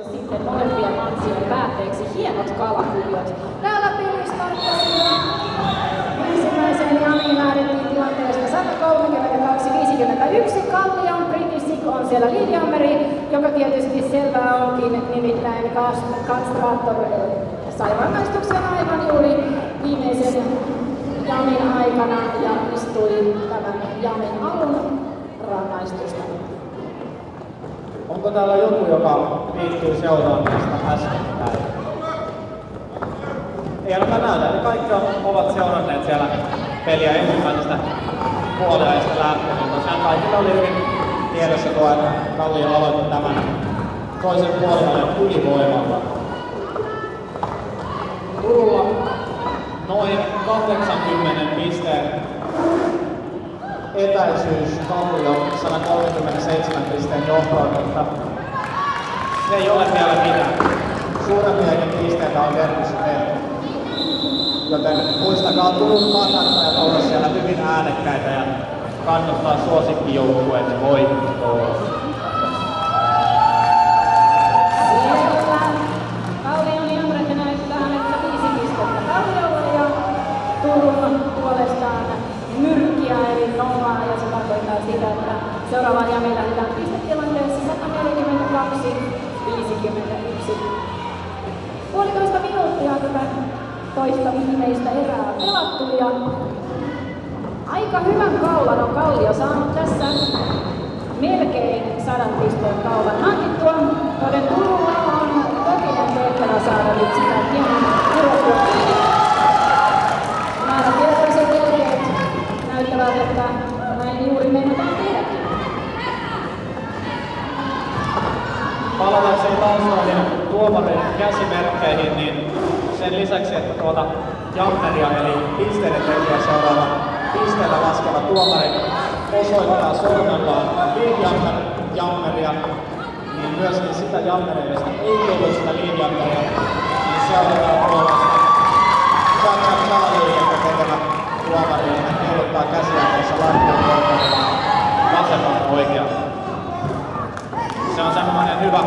ottelussa sitten molempien mansien päätteeksi hienot kalakuviot. Täällä peli starttasi ensimmäiseen Jani lähdettiin tilanteesta 132-51. Kallion Britisik on siellä Liljammeri, joka tietysti selvää onkin, nimittäin Kastraattor sai rangaistuksen aivan juuri viimeisen jamin aikana ja istui tämän jamin alun rangaistusta. Onko täällä joku, joka liittyy tästä äskettäin? Ei ainakaan näytä. Ne kaikki ovat seuranneet siellä peliä ensimmäisestä puoliajasta lähtien. Tosiaan kaikilla oli hyvin tiedossa tuo, että Kallio aloitti tämän toisen puoliajan ylivoimalla. Turulla noin 80 pisteen etäisyys Kallio 137 pisteen johtoon, mutta se ei ole vielä mitään. Suurempiakin pisteitä on verkossa tehty. Joten muistakaa Turun kannattajat olla siellä hyvin äänekkäitä ja kannattaa suosikkijoukkueiden voittoa. Seuraavaan ja meillä lähdetään pistetilanteessa 142 51. Puolitoista minuuttia tätä toista viimeistä erää pelattu ja aika hyvän kaulan on Kallio saanut tässä melkein sadan pisteen kaulan hankittua, joten Turulla on tokinen tehtävä saada nyt sitä hieman kurottua. Määrätietoiset jälkeet näyttävät, että näin juuri meinataan tehdäkin. palatakseni taustoihin tuomarin käsimerkkeihin, niin sen lisäksi, että tuota jammeria eli pisteiden tekijä seuraava pisteellä laskeva tuomari osoittaa sormellaan linjammer, jammeria, niin myöskin sitä jammeria, josta ei tullut sitä linjammeria, niin seurataan tuolla Chacha Cha-liikettä tekevä tuomari, ja hän heiluttaa käsiä tuossa lattian vasemmalta oikealta se on semmoinen hyvä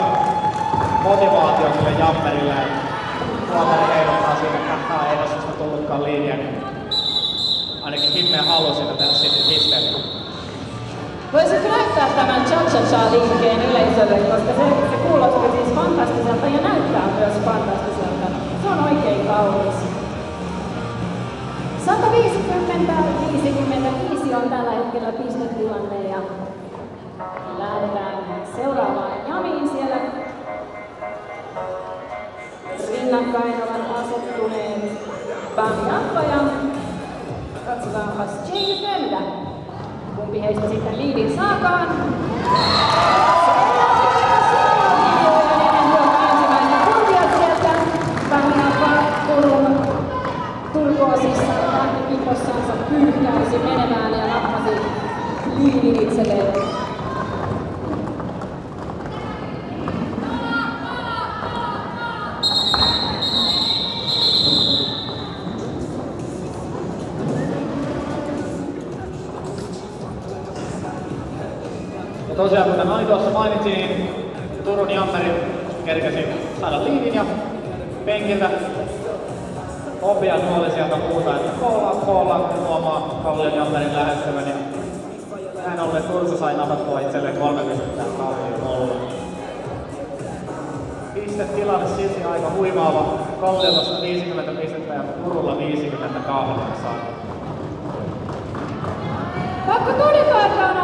että tuomari ehdottaa siinä, tähän ei ole tullutkaan linja, niin ainakin Himme halusi sitä tehdä sitten pisteen. Voisitko näyttää tämän cha-cha-cha-liikkeen yleisölle, koska se, se kuulostaa siis fantastiselta ja näyttää myös fantastiselta. Se on oikein kaunis. 150-55 on tällä hetkellä pistetilanne ja lähdetään seuraavaan jamiin siellä. Rinnakkain ovat asettuneet Appa ja katsotaanpas Jane Femda. Kumpi heistä sitten liidin saakaan. Turkoosissa pyyhkäisi menemään ja nappasi liidin itselleen. Ja tosiaan, kuten Ani tuossa mainitsi, niin Turun Jammeri kerkesi saada liidin ja penkiltä Opia nuoli sieltä huutaa, että koolla, koolla, huomaa Kallion Jammerin lähestyvän. Ja näin ollen Turku sai napattua itselleen kolme pistettä Kallion nolla. Pistetilanne silti aika huimaava. Kalliolla 50 pistettä ja Turulla 58. Pakko todeta, että on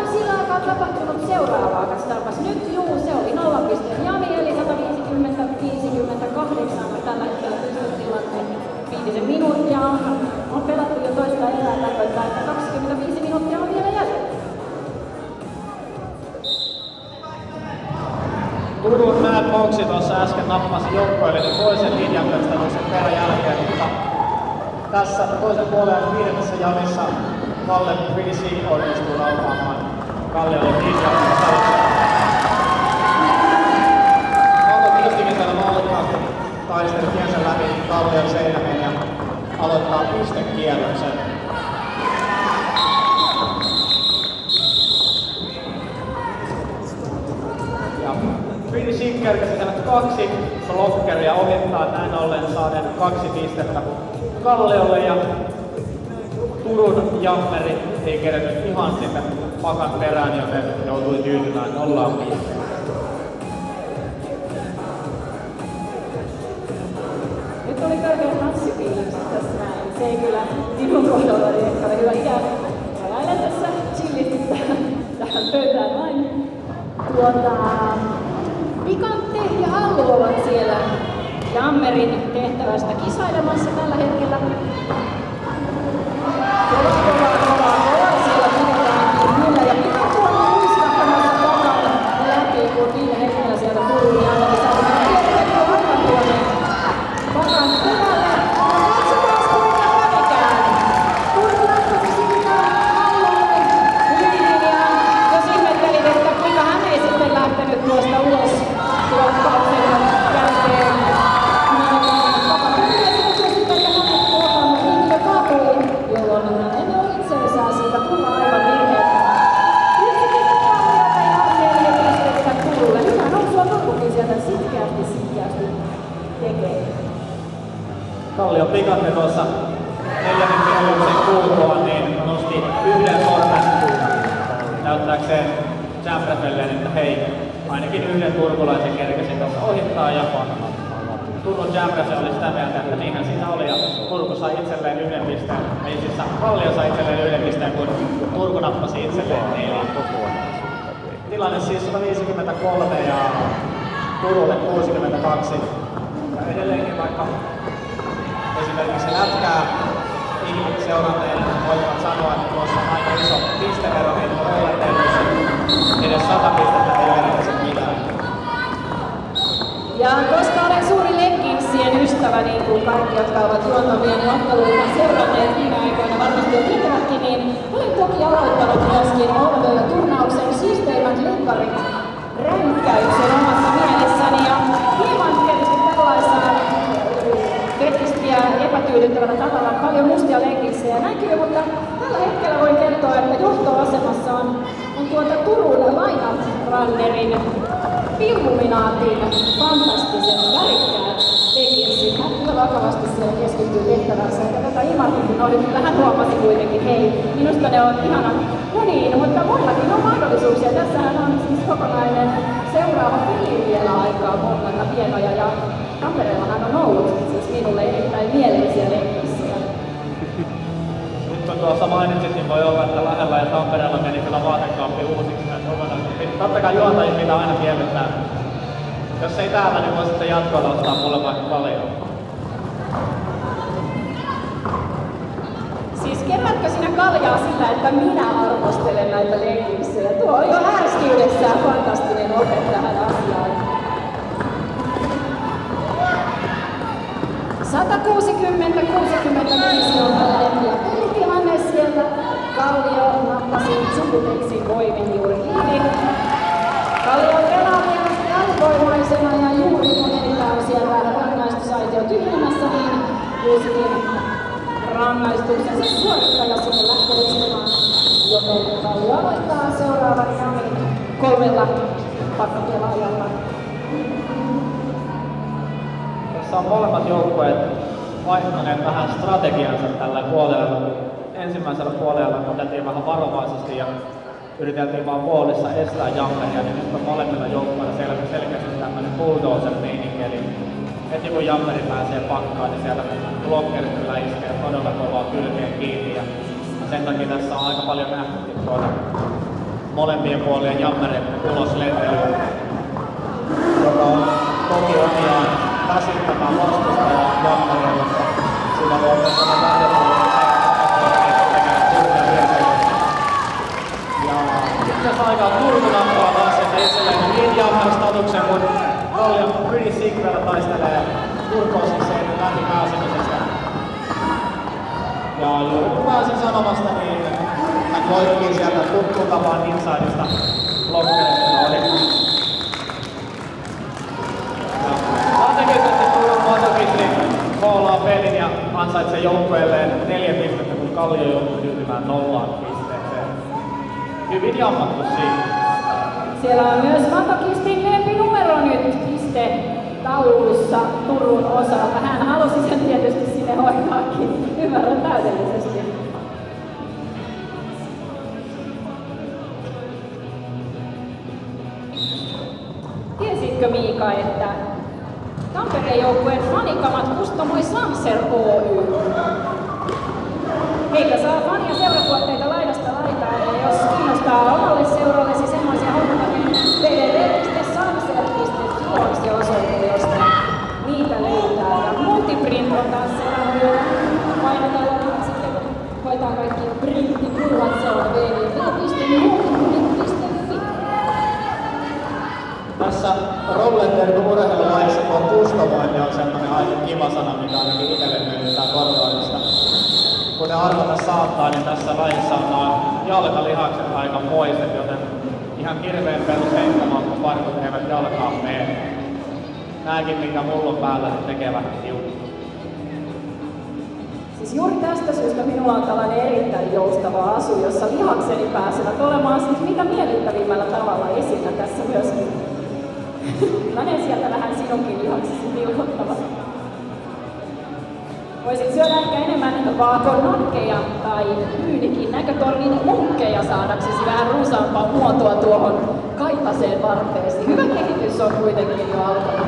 aikaa tapahtunut seuraavaa. Katsotaanpas nyt. Juu, se oli 0 pisteen Jami, eli 150 58 on tällä hetkellä pystytilanne. Viitisen minuuttia on, pelattu jo toista erää, tarkoittaa, että 25 minuuttia on vielä jäljellä. Turun Moxi tuossa äsken nappasi joukkoille toisen linjanvestämyksen perän jälkeen, mutta tässä toisen puolen viidennessä jamissa Kalle Prisi onnistuu nappaamaan Kalliolle linjanvestämyksen. Kauko Kistimisellä mallikkaasti taisteli tiensä läpi Kallion seinämeen ja aloittaa pistekierroksen. Finnish kerkesi tänne kaksi blokkeria ohittaa näin ollen saaden kaksi pistettä Kalliolle ja Turun Jammeri ei kerennyt ihan sinne pakan perään, joten joutui tyytymään nollaan pistettä. Nyt oli törkeä tanssifiilikset tässä näin. Se ei kyllä minun kohdallani ehkä ole hyvä ikään. Ajattelen tässä chillisti tähän pöytään vain. Tuota, Pikante ja Allu ovat siellä Jammerin tehtävästä kisailemassa tällä hetkellä. Kova, näyttääkseen Jamprefelleen, että hei, ainakin yhden turkulaisen kerkesin tuossa ohittaa ja Turun Jamprese oli sitä mieltä, että niinhän siinä oli ja Turku sai itselleen yhden pisteen, ei siis Kallio sai itselleen yhden pisteen, kun Turku nappasi itselleen neljä. Tilanne siis 153 ja Turulle 62. Ja edelleenkin vaikka esimerkiksi lätkää ihmiset seuranneille voivat sanoa, että tuossa on aika iso pisteero, niin ollennelussa edes 100 pistettä ei merkitse mitään. Ja koska olen suuri Leggingsien ystävä, niin kuin kaikki, jotka ovat juontavien otteluita seuranneet viime aikoina varmasti jo tietävätkin, niin olen toki aloittanut myöskin Orvoilla turnauksen siisteimmät lekkarit ränkkäyksen omassa mielessäni. Ja hieman tietysti tällaisena vettistiä epätyydyttävänä tavalla paljon mustia leggingsejä näkyy, mutta tällä hetkellä voin kertoa, että johtoasemassa on tuota Turun Lainat Runnerin Illuminaatin fantastisen leggingsit. Hän kyllä vakavasti siellä keskittyy tehtävänsä. Ja tätä Imartikin oli, hän huomasi kuitenkin, hei, minusta ne on ihana. No niin, mutta muillakin on mahdollisuuksia. Tässähän on siis kokonainen seuraava peli vielä aikaa molemmat hienoja. Ja Tampereellahan on ollut siis minulle erittäin mieleisiä tuossa mainitsit, niin voi olla, että lähellä ja Tampereella meni kyllä vaatekaappi uusiksi näin kokonaan. Totta kai juontajia pitää aina miellyttää. Jos ei täällä, niin voi sitten jatkoilla ostaa mulle vaikka paljon. Siis kerrotkö sinä kaljaa sillä, että minä arvostelen näitä leggingsejä? Tuo on jo härskiydessään fantastinen ote tähän asiaan. 160-65 on tällä. Kallio nappasi Zubuteksin voimin juuri kiinni. Kallio pelaa ja juuri kun siellä rangaistusaitio niin uusikin rangaistuksensa suorittaja sinne lähtee istumaan. Joten Kallio aloittaa seuraavan jamin kolmella pakkapelaajalla. Tässä on molemmat joukkueet vaihtaneet vähän strategiansa tällä puolella. Ensimmäisellä puolella otettiin vähän varovaisesti ja yriteltiin vaan puolissa estää jammeria, niin nyt on molemmilla joukkueilla sel- selkeästi tämmöinen bulldozer meininki, eli heti kun jammeri pääsee pakkaan, niin sieltä blokkerit kyllä iskee todella kovaa kylkeen kiinni. Ja sen takia tässä on aika paljon nähty tuota molempien puolien jammerin uloslentelyä, joka on toki omiaan väsyttämään vastustajaa jammeria, mutta sillä voi myös olla lähdepuolella Ja pitkästä aikaa Turku nappaa taas sieltä itselleen linjaamaan statuksen, kun Kallion Pretty Secret taistelee turkoosiseen läpi pääsemisestä. Ja juuri kun pääsin sanomasta, niin hän loikkii sieltä tuttu tapaan insideista blokkerista oli. Todennäköisesti Turun pelin ja ansaitsee joukkueelleen neljä pistettä, kun Kallio joutuu tyytymään nollaan. Hyvin jammattu siinä. Siellä on myös Matokistin lempinumero nyt piste taulussa Turun osalta. Hän halusi sen tietysti sinne hoitaakin. Ymmärrän täydellisesti. Miika, että Tampereen joukkueen fanikamat kustomoi Samser Oy? Enemmän vaakonokkeja tai pyynikin näkötornin munkkeja saadaksesi vähän runsaampaa muotoa tuohon kaitaseen varteesi. Hyvä kehitys on kuitenkin jo alkanut.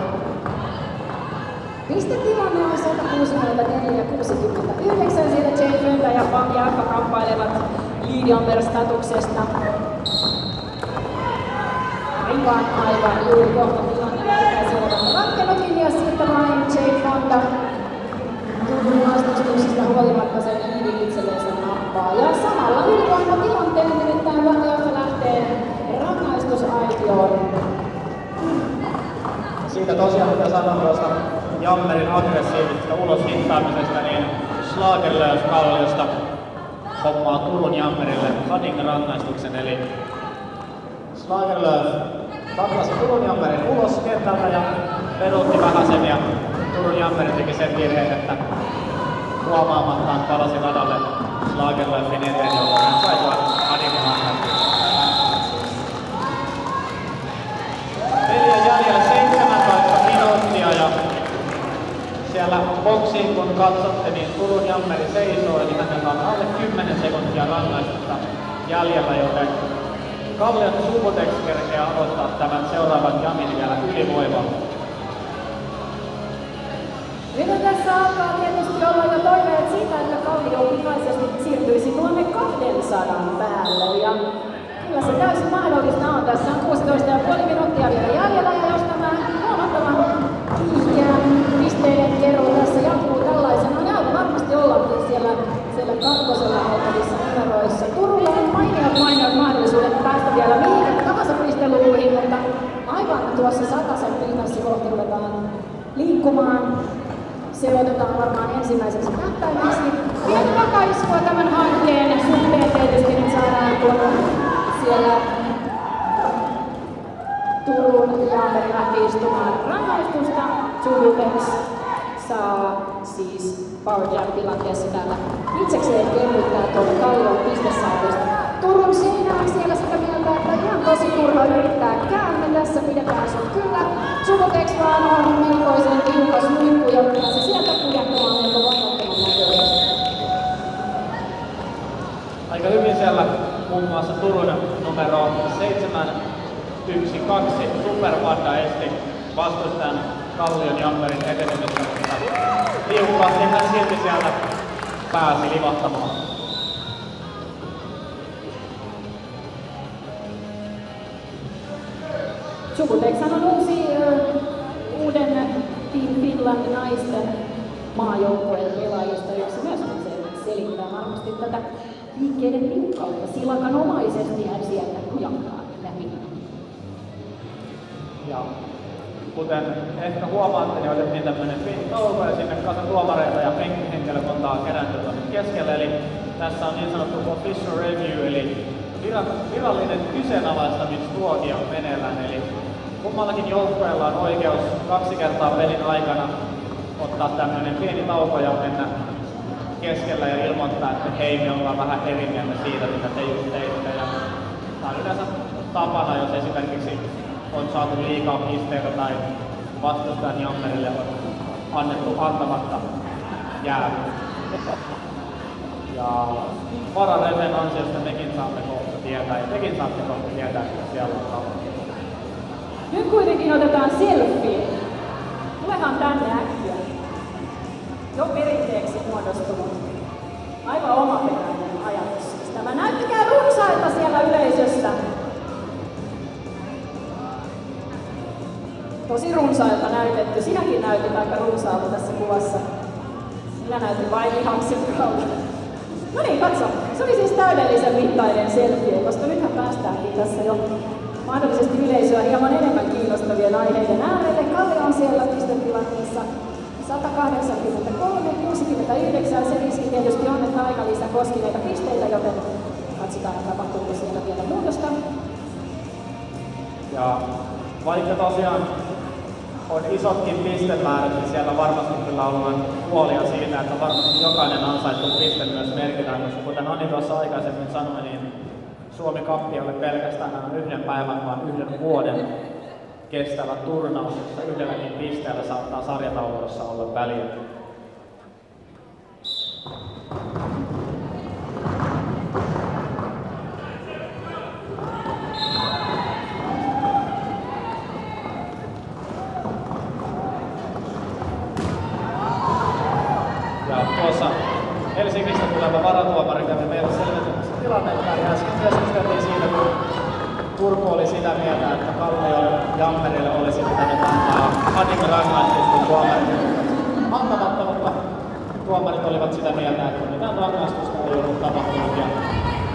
Pistetilanne on 164 ja 69. Siellä Jane Föntä ja Pam Jaakka kamppailevat lead-number-statuksesta. Aivan, aivan, juuri kohta tilanne ratkennutkin ja sitten vain Jane Fonda Turun vastustuksesta huolimatta sen liidin itsellensä nappaa. Ja samalla ylivoimatilanteen nimittäin Vangeosta lähtee rangaistusaitioon. Siitä tosiaan, mitä sanoin tuosta Jammerin aggressiivisesta ulos hittaamisesta, niin Schlagerlöf Kalliosta hommaa Turun Jammerille Hadin rangaistuksen, eli Schlagerlöf taklasi Turun Jammerin ulos kentältä ja peruutti vähän sen ja Turun Jammeri teki sen virheen, että huomaamattaan palasi radalle Schlagerlöfin eteen, jolloin hän sai tuon. Peli on jäljellä 17 minuuttia ja siellä boksiin kun katsotte, niin Turun Jammeri seisoo, eli hänellä on alle 10 sekuntia rangaistusta jäljellä, joten Kallion Subotex kerkeää aloittaa tämän seuraavan jamin vielä ylivoimalla. Nyt tässä alkaa tietysti olla jo toiveet siitä, että Kallio pikaisesti siirtyisi tuonne 200 päälle. Ja kyllä se täysin mahdollista on. Tässä on 16,5 minuuttia vielä jäljellä ja jos tämä huomattavan kiihkeä pisteiden kerro tässä jatkuu tällaisena, niin aivan varmasti ollaankin siellä, siellä kakkosella oltavissa numeroissa. Turulla on mainiot mainiot mahdollisuudet päästä vielä mihin tahansa pisteluihin, mutta aivan tuossa sataisen pinnassa kohti ruvetaan liikkumaan. Se otetaan varmaan ensimmäiseksi tähtäimeksi. Pieni takaiskua tämän hankkeen suhteen tietysti nyt saadaan kun siellä Turun Jaameri lähti istumaan rangaistusta. Subutex saa siis Power Jam tilanteessa täällä itsekseen kerryttää tuon Kallion pistesaarista. Turun seinää siellä sitä mieltä, että ihan tosi turha yrittää käänne tässä pidetään sun kyllä. Subutex vaan on melkoisen tiukas huippu ja se sieltä kuljettamaan melko vapauttavan näköisesti. Aika hyvin siellä muun muassa Turun numero 712 Supervanda esti vastustajan Kallion Jammerin etenemistä, mutta hän silti sieltä pääsi livahtamaan. Subutex on uusi uh, uuden Team Finland naisten maajoukkueen pelaajista, jossa myöskin se selittää varmasti tätä liikkeiden liukkautta. Silakanomaisesti hän sieltä kujakkaa läpi. Ja kuten ehkä huomaatte, niin otettiin tämmöinen tauko ja sinne kanssa tuomareita ja penkkihenkilökuntaa kerääntyy keskelle. Eli tässä on niin sanottu official review, eli virallinen kyseenalaistamistuokio meneillään. Eli kummallakin joukkueella on oikeus kaksi kertaa pelin aikana ottaa tämmöinen pieni tauko ja mennä keskellä ja ilmoittaa, että hei, me ollaan vähän eri mieltä siitä, mitä te just teitte. Ja tämä on yleensä tapana, jos esimerkiksi on saatu liikaa pisteitä tai vastustajan jammerille on annettu antamatta jää. Ja Varareven ansiosta mekin saamme kohta tietää ja tekin saatte kohta tietää, että siellä on tapahtunut. Kuitenkin otetaan selfie. Tulehan tänne äkkiä. Jo perinteeksi muodostunut. Aivan omaperäinen ajatus. Tämä näyttäkää runsailta siellä yleisössä. Tosi runsailta näytetty. Sinäkin näytit aika runsaalta tässä kuvassa. Minä näytin vain lihaksen kautta. No niin, katso. Se oli siis täydellisen mittainen selfie, koska nythän päästäänkin tässä jo mahdollisesti yleisöä hieman enemmän kiinnostavien aiheiden äärelle. Kalle on siellä pistetilanteessa 183, 69. Se riski tietysti on, että aika lisää koskineita pisteitä, joten katsotaan, tapahtuuko siellä vielä muutosta. Ja vaikka tosiaan on isotkin pistemäärät, niin siellä varmasti kyllä ollaan huolia siitä, että varmasti jokainen ansaittu piste myös merkitään, koska kuten Ani tuossa aikaisemmin sanoi, niin Suomi Kappi ole pelkästään yhden päivän, vaan yhden vuoden kestävä turnaus, jossa yhdelläkin pisteellä saattaa sarjataulukossa olla väliä. Ja tuossa Helsingistä tuleva varatuomari kävi meille selvittämässä tilannetta ja äsken keskusteltiin siitä, kun Turku oli sitä mieltä, että Kallion Jammerille olisi pitänyt antaa Hadik rangaistus, kun antamatta, mutta tuomarit olivat sitä mieltä, että mitään rangaistusta ei ollut tapahtunut ja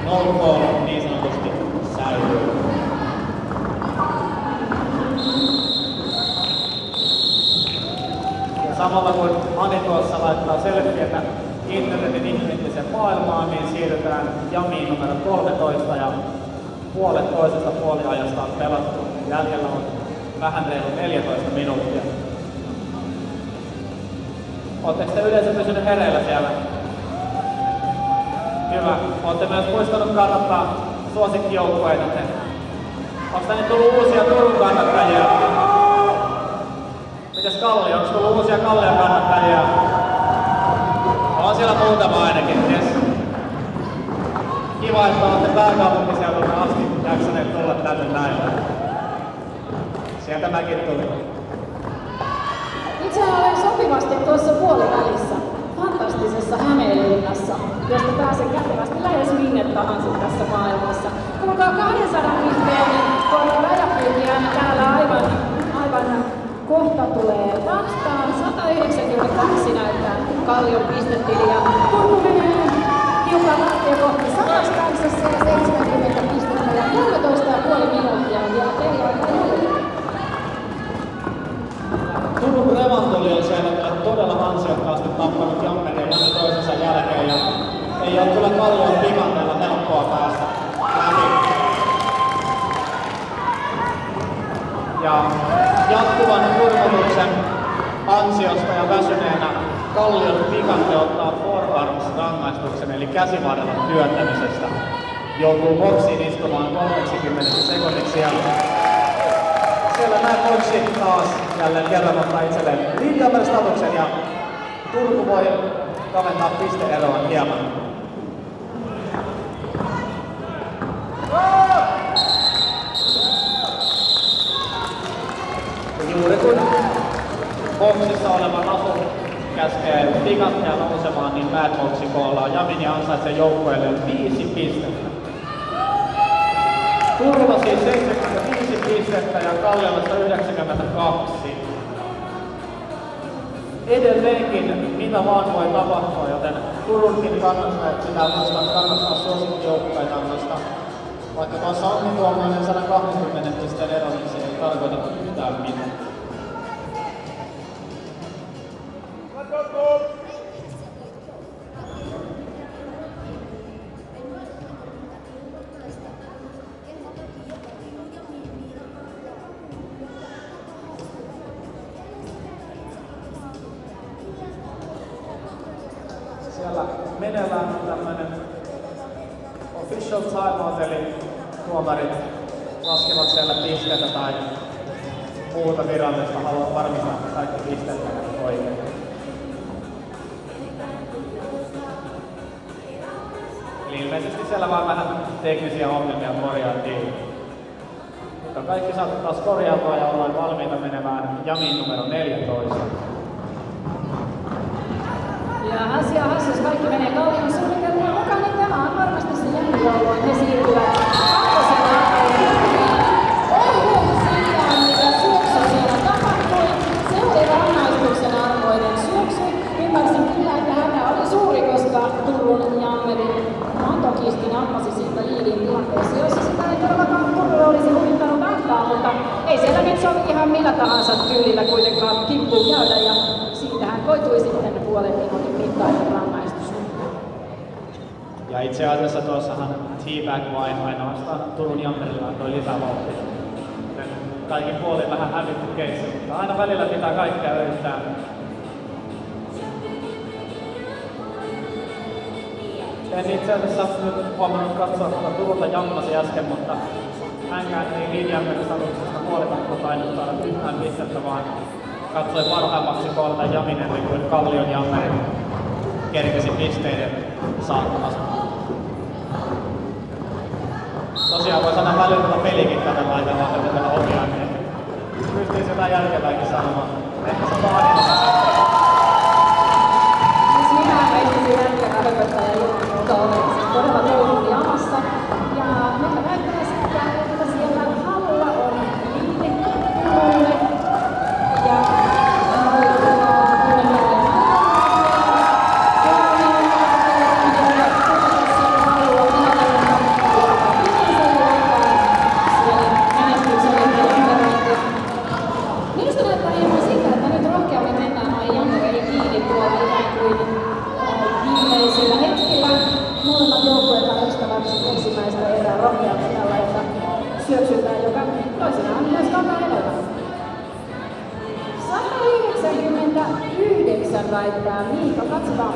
no niin sanotusti säilyy. Ja samalla kun Ani tuossa laittaa selfietä internetin ihmeellisen maailmaan, niin siirrytään jamiin numero 13 ja puolet toisesta puoliajasta on pelattu. Jäljellä on vähän reilu 14 minuuttia. Oletteko te yleensä pysynyt hereillä siellä? Hyvä. Olette myös muistanut kannattaa suosikkijoukkueita. Onko tänne tullut uusia Turun kannattajia? Mites Kalli? Onko tullut uusia Kallia kannattajia? On siellä muutama ainakin. Kiva, että olette pääkaupunkiseudulta asti jaksaneet tulla tänne näin. Sieltä mäkin tulin. Itse olen sopivasti tuossa puolivälissä, fantastisessa Hämeenlinnassa, josta pääsen kätevästi lähes minne tahansa tässä maailmassa. Kuulkaa 200 pisteen rajapyykiä täällä aivan, aivan kohta tulee vastaan. 192 näyttää Kallion pistetili ja menee hiukan lähtee kohti samassa kansassa ja 70 pistettä ja 13,5 minuuttia on vielä peliaikaa. Turun Revantoli on siellä kyllä todella ansiokkaasti tappanut Jammeria monen toisensa jälkeen ja ei ole kyllä Kallion pikanteella helppoa päästä läpi. Ja jatkuvan kurmotuksen ansiosta ja väsyneenä Kallion pikante ottaa forearms rangaistuksen eli käsivarrella työntämisestä. Joutuu boksiin istumaan 30 sekunniksi ja siellä näet Boksi taas jälleen kerran ottaa itselleen linjaamme statuksen ja Turku voi kaventaa pisteeroa hieman. Juuri kun boksissa oleva Nasu käskee pikattia nousemaan, niin Mad Boxi koolaa Jamini ansaitsee joukkueelle viisi pistettä. Turva siis 75 pistettä ja Kallialasta 92. Edelleenkin mitä vaan voi tapahtua, joten Turunkin kannattaa sitä vastaan kannattaa suosikkijoukkueita, koska vaikka tuossa onkin tuommoinen 120 pisteen ero, niin se ei tarkoita yhtään mitään. Siellä ilmeisesti siellä vaan vähän teknisiä ongelmia korjaantiin. Mutta kaikki saatu taas korjautua ja ollaan valmiita menemään jamin numero 14. Ja Hassi, jos kaikki menee Kallion suunnitelmien mukaan, niin tämä on varmasti se jälki, jolloin he siirtyvät kakkosella Oulun siitä, mitä syöksy siellä tapahtui. Se oli rangaistuksen arvoinen syöksy. Ymmärsin kyllä, että hätä oli suuri, koska Turun Jammerin Mantokisti nappasi siitä liidin tilanteessa, jossa sitä ei todellakaan Turulle olisi huvittanut antaa, mutta ei siellä nyt sovi ihan millä tahansa tyylillä kuitenkaan kimppuun käydä ja siitähän koitui sitten puolen minuutin mittainen rangaistus. Ja itse asiassa tuossahan Teabag vain ainoastaan Turun Jammerilla antoi lisävauhtia. Joten Kaikin puolin vähän hävitty keissi, mutta aina välillä pitää kaikkea yrittää. En itse asiassa nyt huomannut katsoa tuota Turulta jammasi äsken, mutta hänkään ei linjanmen statuksesta huolimatta tainnut saada yhtään pistettä, vaan katsoi parhaimmaksi koolta Jamin ennen kuin Kallion Jammeri kerkesi pisteiden saattamasta. Tosiaan voi sanoa välillä tuota pelikin tätä laitella, että tätä omiaan, niin pystyy sitä järkevääkin sanomaan. Ehkä se on vähän Thank you.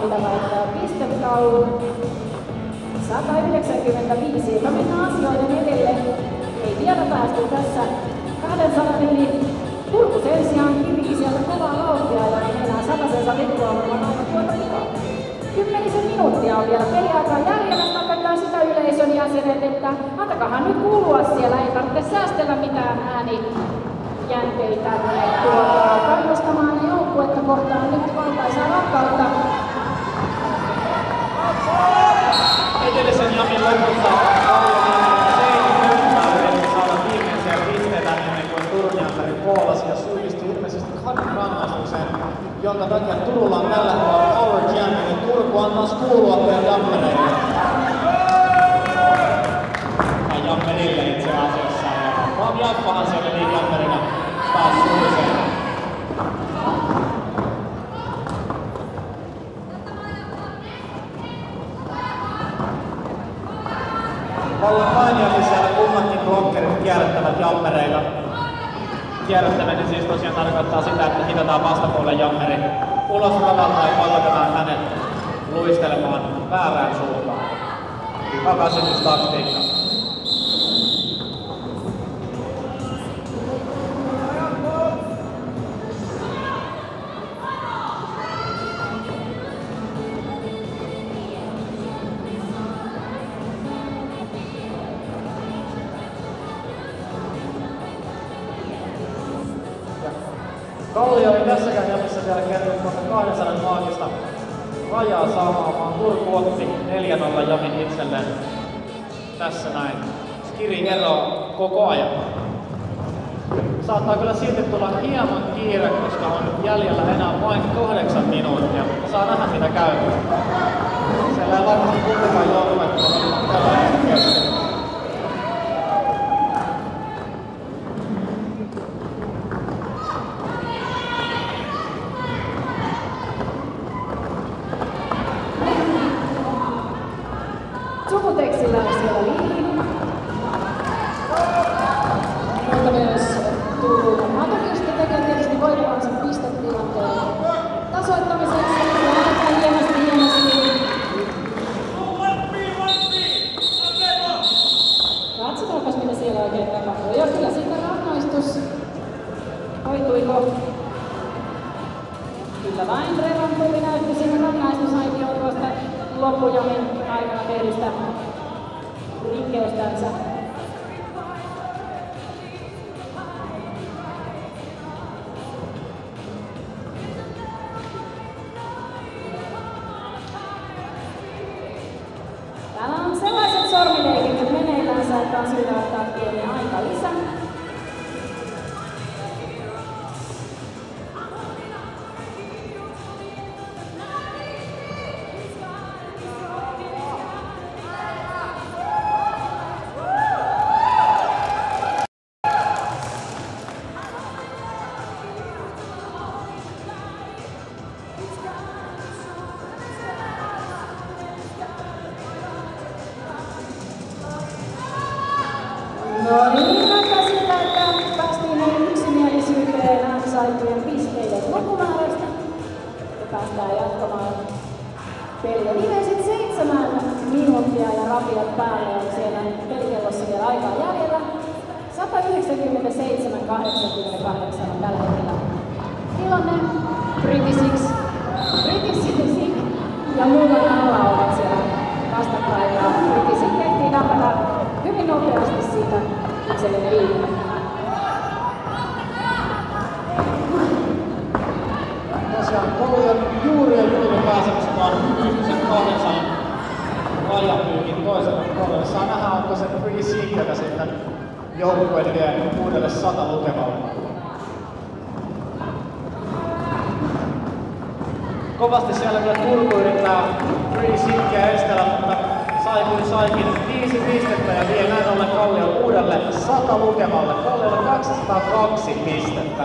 Mitä väittää pistetaulu. 195, joka mennään asioiden edelle. Ei vielä päästy tässä 200 yli. Turku sen sijaan kivi sieltä kovaa vauhtia ja enää satasensa aivan tuota. Kymmenisen minuuttia on vielä peliaikaa jäljellä. Tarkoittaa sitä yleisön jäsenet, että antakahan nyt kuulua siellä. Ei tarvitse säästellä mitään ääni jänteitä tuota, kannustamaan joukkuetta kohtaan nyt valtaisaa rakkautta. edellisen jamin lopussa Seini Höppää yritti saada viimeisiä pisteitä ennen ja kadun rangaistukseen, jonka takia Turulla on tällä hetkellä Power Jam, eli Turku on taas kuulua per Jammereille. Tai Jammerille itse asiassa. Ja Vaan Jappahan siellä niin Jammerina päässyt uuseen. Vallan mainiosti siellä kummatkin blokkerit kierrättävät jammereita. Kierrättäminen siis tosiaan tarkoittaa sitä, että hitataan vastapuolen jammeri ulos radalta ja palkataan hänet luistelemaan väärään suuntaan. Hyvä väsymystaktiikka. 200 maagista rajaa saamaan, vaan Turku otti 4-0 Jamin itselleen tässä näin. Skiri ero koko ajan. Saattaa kyllä silti tulla hieman kiire, koska on jäljellä enää vain kahdeksan minuuttia, mutta saa nähdä mitä käy. Siellä ei varmasti kumpikaan joukkue tällä hetkellä peliä. Viimeiset seitsemän minuuttia ja rapiat päälle on siellä pelikellossa vielä aikaa jäljellä. 197-88 on tällä hetkellä tilanne. Britisiksi, Britisiksi ja muuta alla ovat siellä vastakkain. Ja Britisiksi tehtiin napata hyvin nopeasti siitä itselleen liikaa. Tosiaan Kolli on juuri ja juuri pääsemässä tuon yhteisen kahdeksan rajapyykin toiselle puolelle. Saa nähdä, onko se Free Seek, joka sitten joukkueen vie uudelle sata lukemalle. Kovasti siellä kyllä Turku yrittää Free Seekia estellä, mutta sai kuin saikin viisi pistettä ja vie näin ollen Kallion uudelle sata lukemalle. Kalliolle 202 pistettä.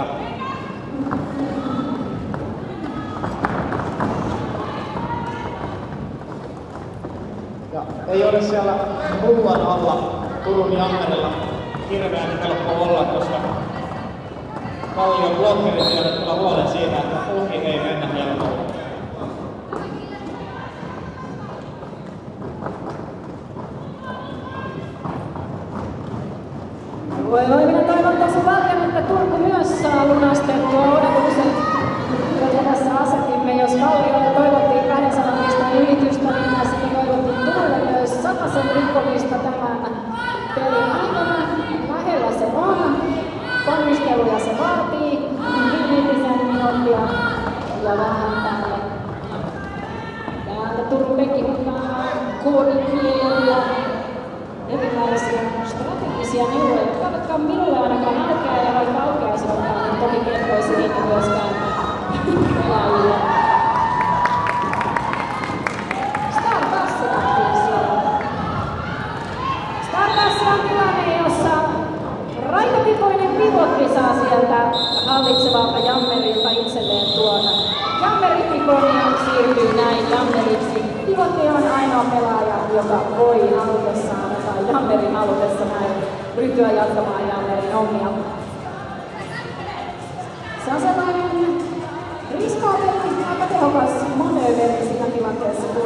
Ja ei ole siellä rullan alla Turun Jammerilla hirveän helppo olla, koska Kallion blokkerit vievät kyllä huolen siitä, että ohi ei mennä Аллилуйя. Я понимаю, что вы, друзья, не Se on sellainen riskaapeli, aika tehokas siinä tilanteessa, kun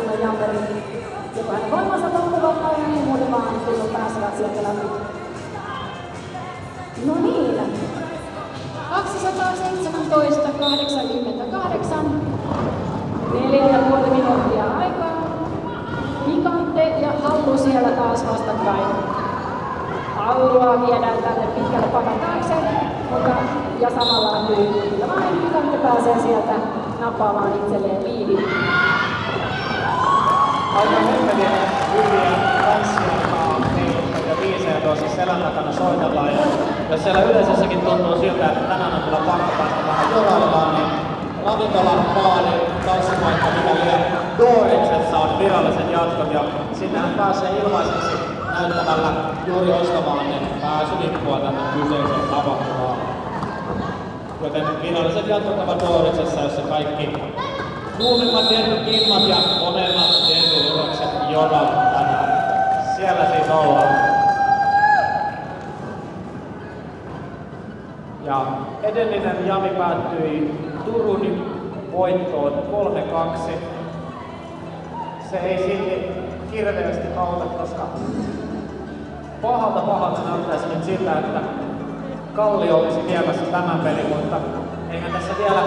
joko hänen voimansa loppuvat tai niin muuten vaan kun pääsevät sieltä läpi. No niin. 217, 88. Neljä ja puoli minuuttia aikaa. Pikante ja Hallu siellä taas vastakkain. Hallua viedään tänne pitkälle pakan taakse, mutta ja samalla näkyy kyllä vain Pikante pääsee sieltä nappaamaan itselleen liidin. Aika hemmetin hyviä tanssijoita, heiluttajia, biisejä tuossa selän takana soitellaan. Ja jos siellä yleisössäkin tuntuu siltä, että tänään on kyllä pakko päästä vähän joraillaan, niin ravintola, baari, tanssipaikka, mikä liian Doriksessa on viralliset jatkot ja sinnehän pääsee ilmaiseksi näyttämällä juuri ostamaan ne pääsylippua tänne kyseiseen tapahtumaan. Joten viralliset jatkot ovat Doriksessa, jossa kaikki kuumimmat tervekimmat ja monemmat terveurokset jodot tänään. Siellä siis ollaan. Ja edellinen jami päättyi Turun voittoon 3-2. Se ei silti hirveästi auta, koska pahalta pahalta näyttäisi nyt siltä, että Kallio olisi viemässä tämän pelin, mutta eihän tässä vielä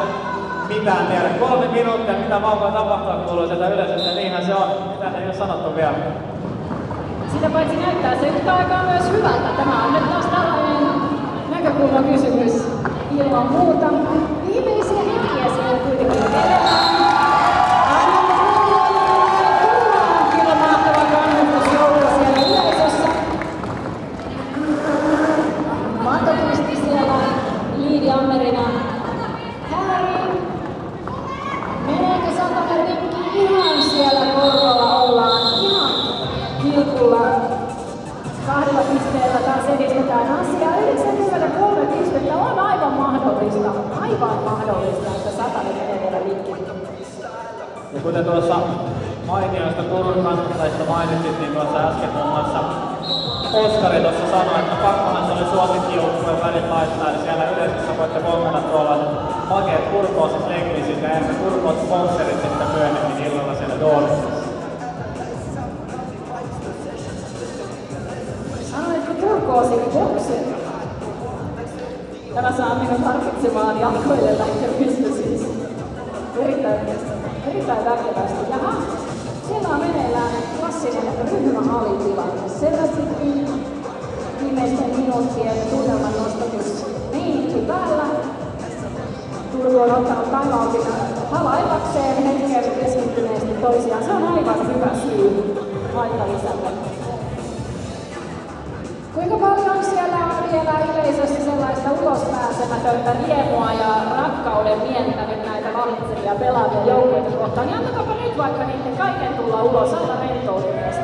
mitään tiedä. Kolme minuuttia, mitä vaan voi tapahtua kuuluu sieltä yleisöstä, niinhän se on. Mitä ei ole sanottu vielä. Sitä paitsi näyttää se yhtä aikaa myös hyvältä. Tämä on nyt taas tällainen näkökulmakysymys ilman muuta. Viimeisiä hetkiä siellä kuitenkin eletään. Annamme kuulijoille kuulaan kyllä mahtava kannustusjoukko siellä yleisössä. Mattotuisti siellä Liidi Amerina häärii. Meneekö satanen rikki ihan siellä korvalla ollaan ihan kilkulla. Kahdella pisteellä taas edistetään asiaa. 93 pistettä on aivan aivan mahdollista, että satanen menee vielä. Ja kuten tuossa mainioista Turun kannattajista mainitsit, niin tuossa äsken muun muassa Oskari tuossa sanoi, että pakkohan se oli suosikkijoukkueen välin laittaa, eli siellä yleisössä voitte huomata tuolla makeet kurkoosit lenklisit ja ehkä kurkoot sponsorit sitten myöhemmin illalla siellä Doorissa. Sanoitko turkoosi? Tämä saa minut harkitsemaan jalkoille lähtemistä siis. Erittäin, erittäin väkevästi. Jaha, siellä on meneillään klassinen ryhmähalitilanne. Selvästikin viimeisten minuuttien tunnelman nostatus meininki päällä. Turku on ottanut timeoutin halaillakseen hetken keskittyneesti toisiaan. Se on aivan hyvä syy aikalisälle. Kuinka paljon siellä on vielä yleisössä sellaista ulospääsemätöntä riemua ja rakkauden mientä nyt näitä valitsevia pelaavia joukkoja kohtaan, niin antakaapa nyt vaikka niiden kaiken tulla ulos aivan rentoutuneesti.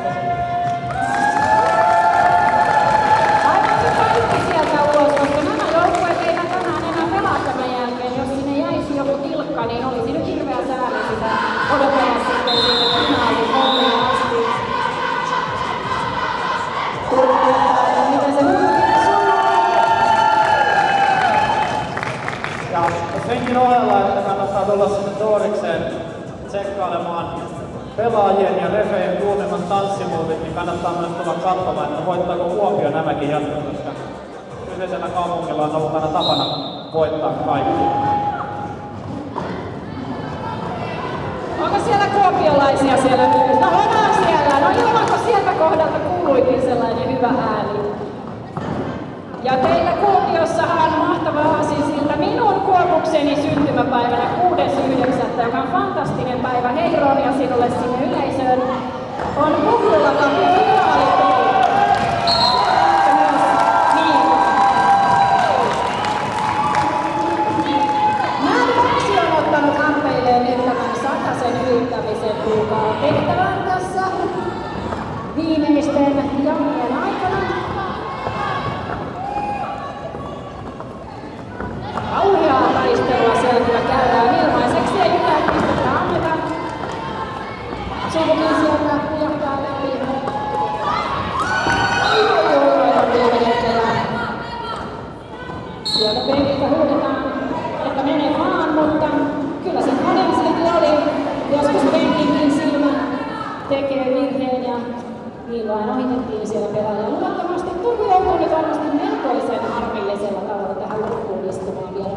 Pelaajien ja refeen tunnelman tanssimuovit, niin kannattaa myös tulla katsomaan, että voittaako Kuopio nämäkin jatkossa, koska kyseisellä kaupungilla on ollut aina tapana voittaa kaikki. Onko siellä kuopiolaisia siellä? No onhan siellä. No ilmanko sieltä kohdalta kuuluikin sellainen hyvä ääni. Ja teillä Kuopiossahan mahtava aasinsilta minun Kuopukseni syntymäpäivänä 6.9., joka on fantastinen päivä. Hei Ronja sinulle sinne yleisöön. On Kuhjulla Cupin finaalit. Niin. Näin kaksi on ottanut hampeilleen nyt tämän sataisen ylittämisen kuukaan tehtävän tässä viimeisten jamien aikana. Kauheaa taistelua siellä kyllä käydään ilmaiseksi, ei mitään pistettä anneta. Suvukin sieltä pujahtaa läpi. Oi, oi, oi, aivan viime hetkellä. Sieltä penkiltä huudetaan, että menee maan, mutta kyllä se monen silti. Joskus penkinkin silmä tekee virheen ja niin vain ohitettiin siellä pelaaja. Luvattomasti Turku joutuu nyt varmasti melkoisen harmillisella tavalla tähän loppuun istumaan vielä.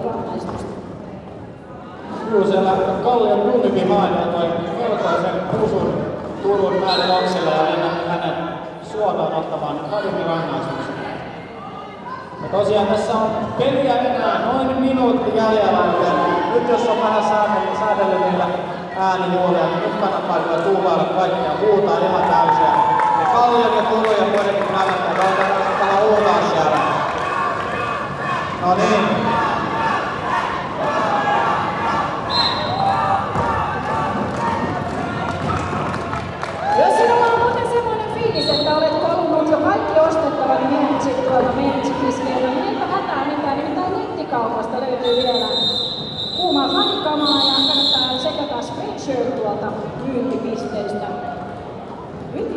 Juu, siellä Kallion Junnikin mainitsi toi melkoisen usun Turun määrälokselle ja ennätti hänen suotaan ottamaan kadunrangaistuksen. Ja tosiaan tässä on peliä enää noin minuutti jäljellä, joten nyt jos on vähän niillä äänijuolia, niin nyt kannattaa kyllä tuuvailla kaikkia huutaa ihan täysiä. Ja Kallion ja Turun ja muidenkin näyttää, on tällä huutaa siellä. No niin, Jos sinulla on muuten semmoinen fiilis, että olet kolunut jo kaikki ostettavat Magic tuolta Magic-kiskeiltä, niin eipä hätää mitään, nimittäin nettikaupasta löytyy vielä kuumaa fanikamaa ja kannattaa tsekata Spreadshirt tuolta myyntipisteistä. Nyt,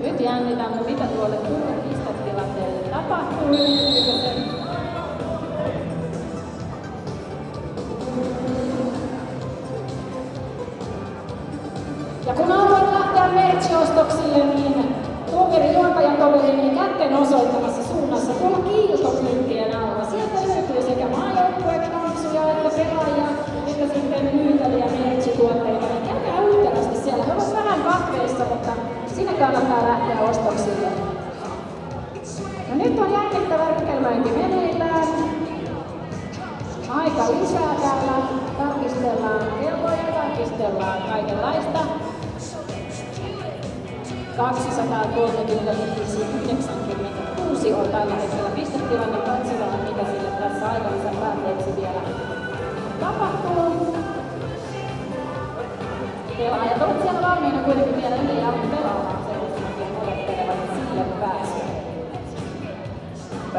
nyt mitä tuolle Turun pistetilanteelle tapahtuu.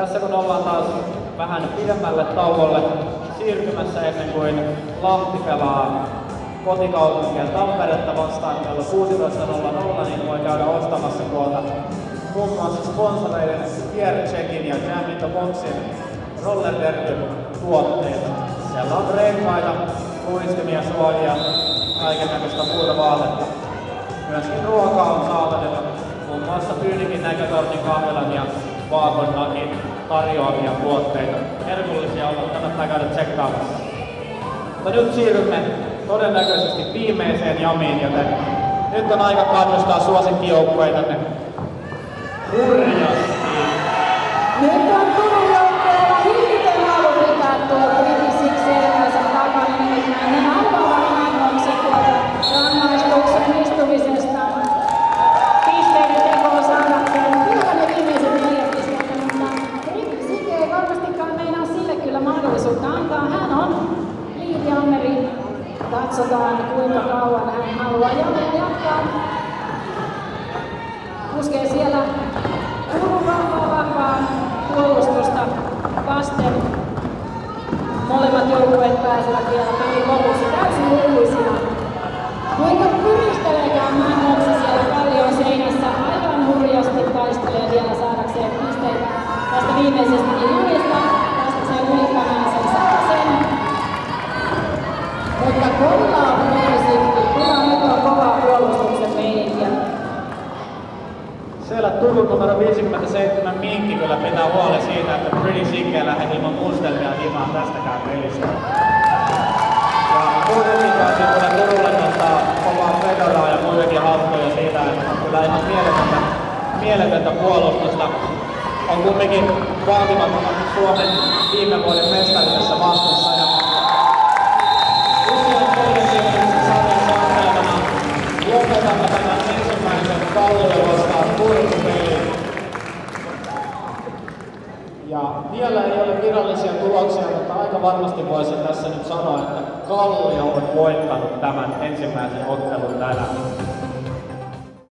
Tässä kun ollaan taas vähän pidemmälle tauolle siirtymässä ennen kuin Lahti pelaa kotikaupunkia Tamperetta vastaan kello 16.00, niin voi käydä ostamassa tuolta muun muassa sponsoreiden Kiercheckin ja Jam in the Boxin Rollerderby tuotteita. Siellä on renkaita, luistimia, suojia, kaikenlaista muuta vaatetta. Myöskin ruokaa on saatavilla, muun muassa Pyynikin näkötornin kahvilan ja Vaakonnakin tarjoamia tuotteita. Herkullisia on, kannattaa käydä tsekkaamassa. Mutta nyt siirrymme todennäköisesti viimeiseen jamiin, joten nyt on aika kannustaa suosikkijoukkueitanne hurjasti. Nyt on Turun joukkueella hillitön halu pitää tuo British selkänsä takana, nimittäin ne maailmaksi tuolta rangaistuksen istumisesta pisteiden tekoon saadakseen. Kyllä ne viimeiset neljä pistettä, mutta British ei varmastikaan meinaa sille kyllä mahdollisuutta antaa. Hän on Lee Jammeri. Katsotaan kuinka kauan hän haluaa Jammeri jatkaa. Puskee siellä